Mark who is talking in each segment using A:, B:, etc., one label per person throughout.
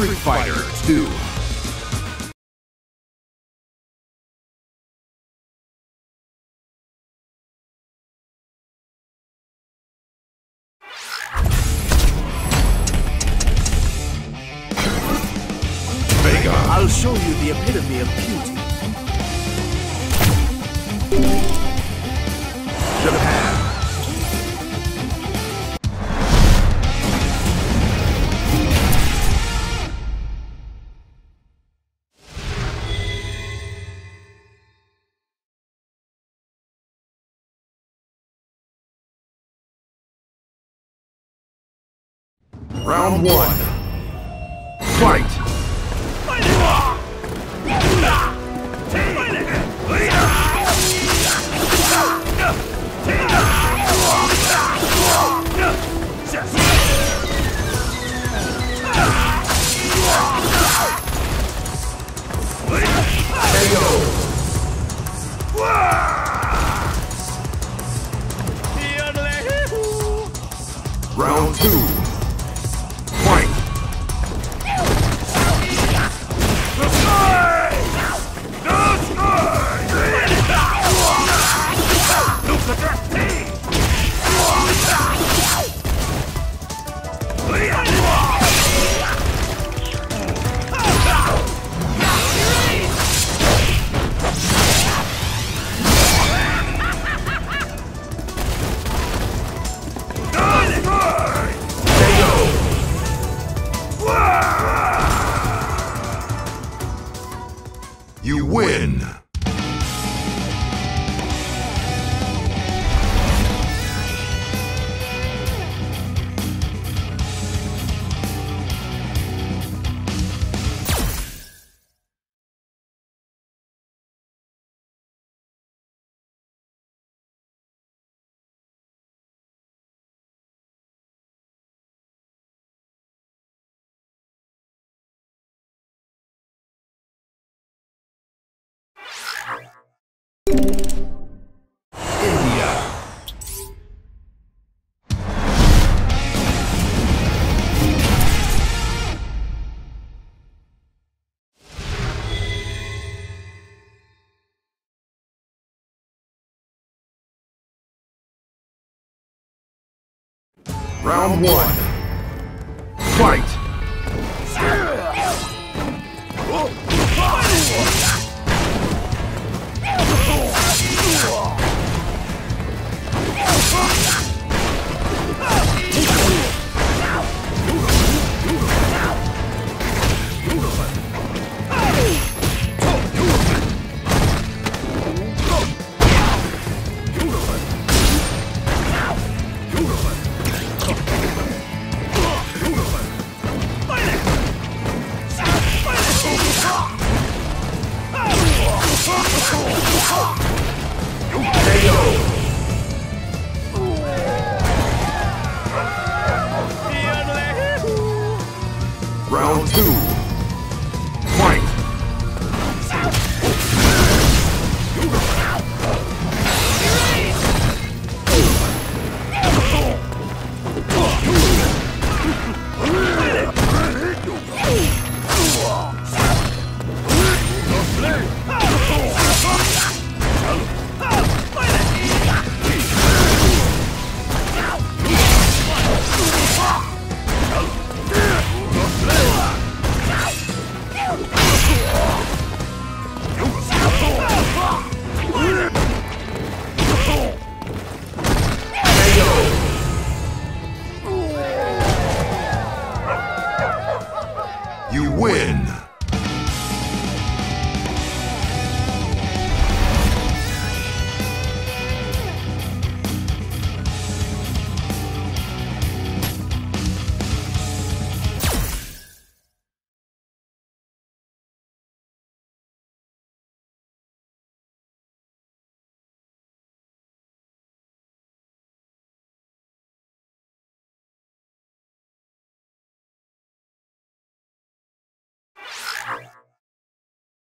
A: Street Fighter 2. Round one. Fight! Round one. Fight!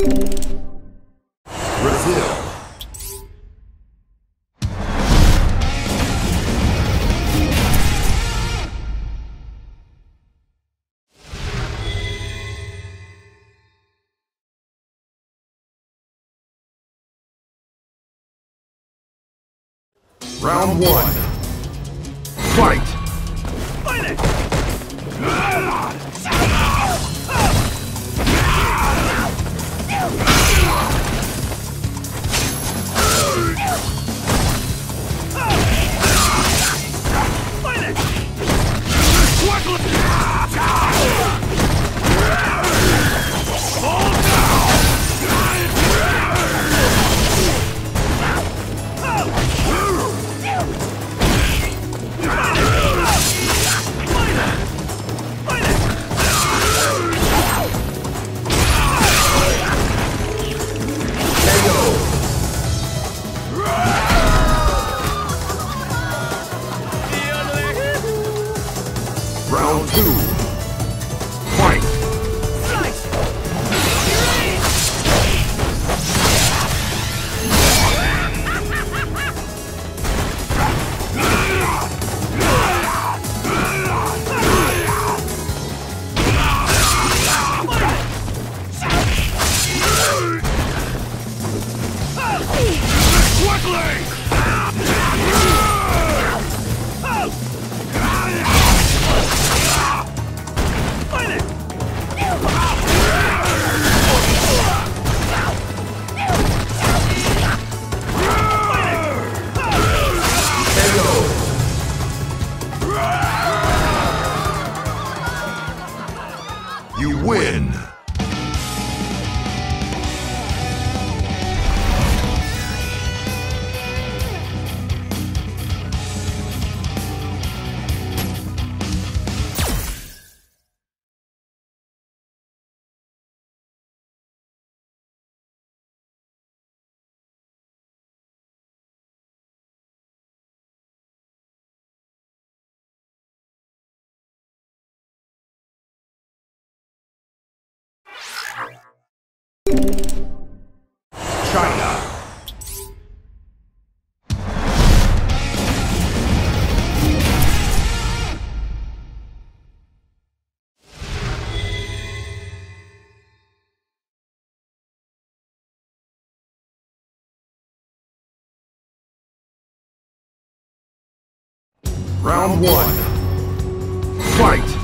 A: Brazil. Round one. Fight!
B: Fight it!
A: Two. China! Round one. Fight!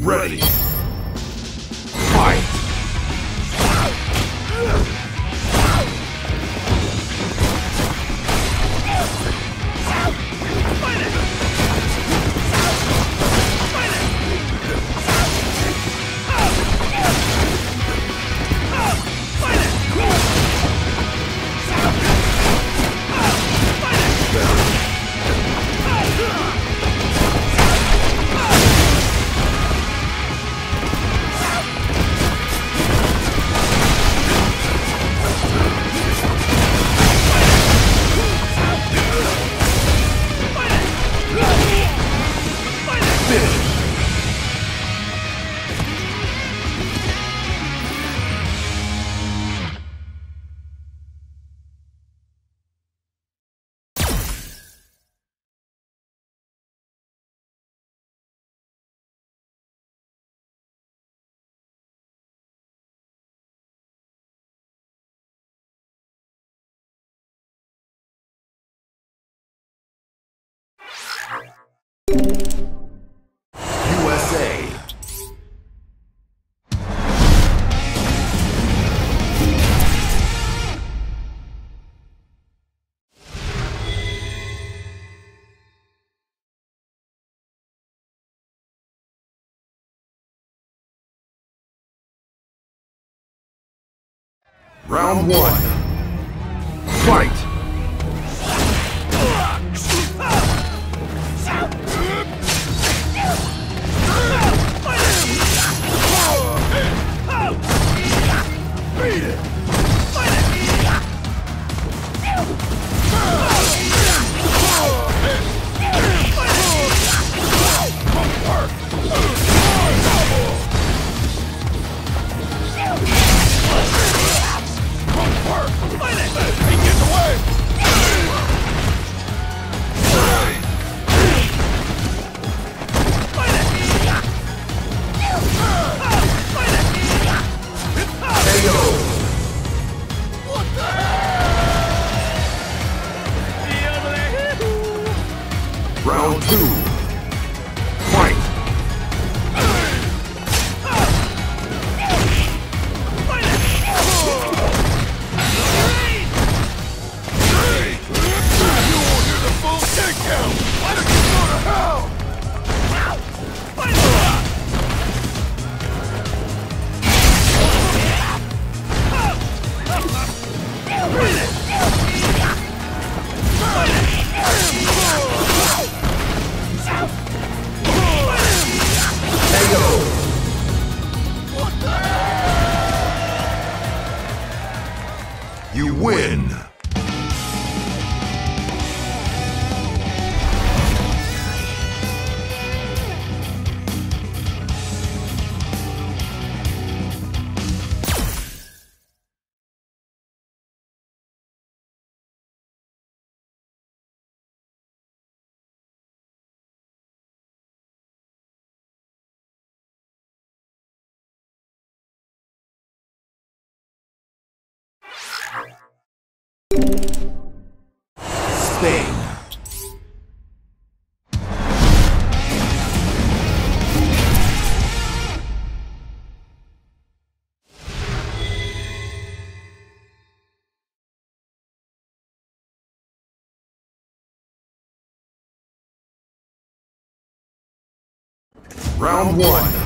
A: Ready! Fight! Round one. Fight! Sting! Round one.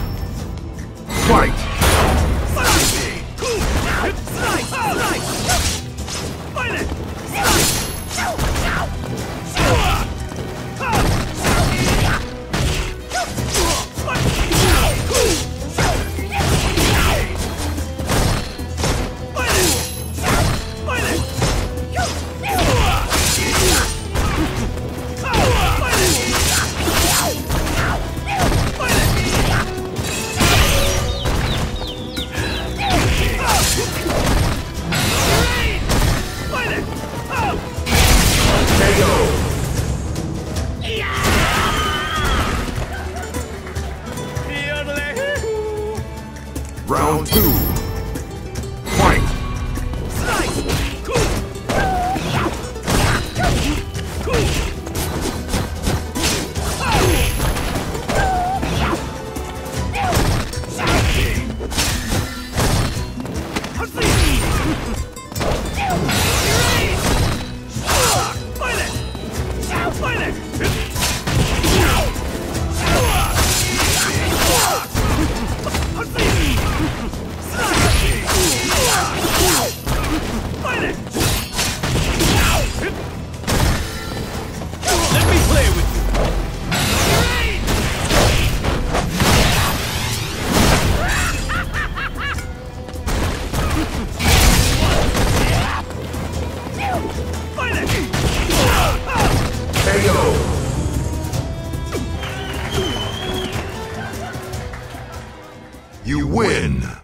B: You
A: win!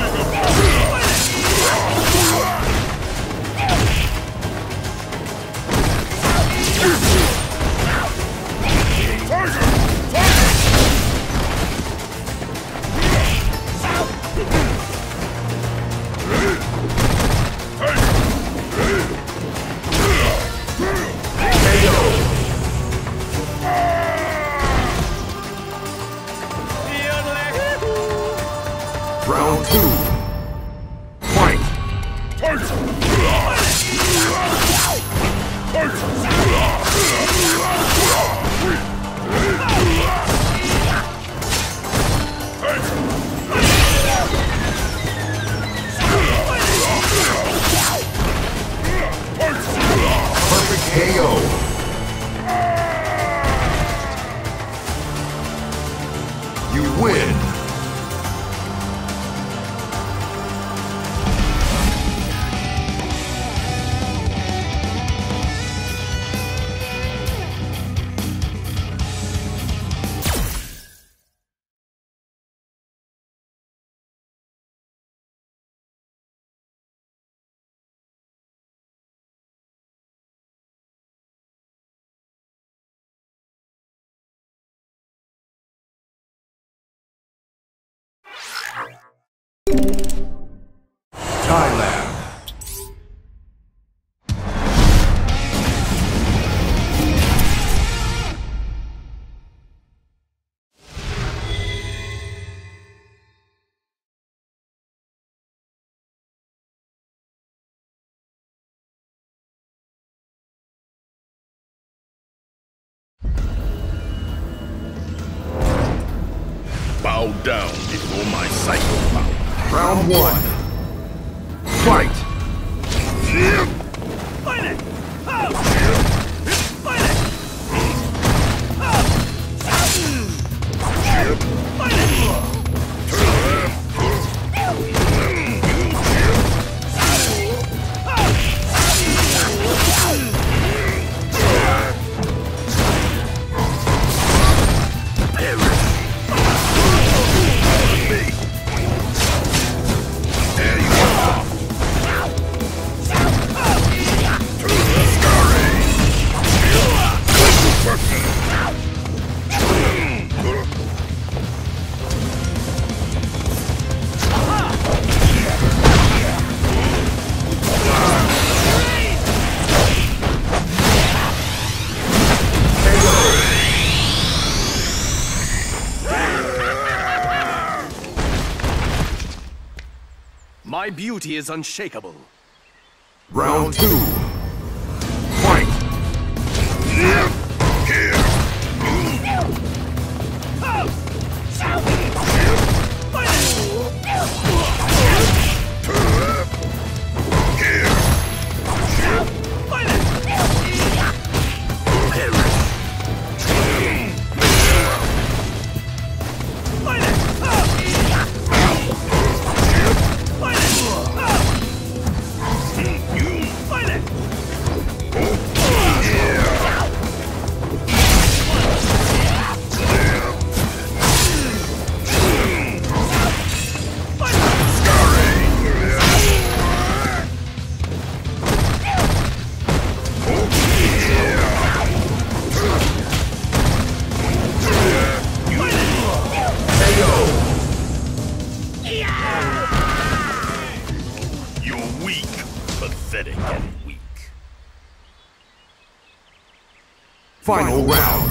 A: You win.
B: Bow down before my psycho power.
A: Round one. Fight!
C: My beauty is unshakable.
A: Round two. Final round.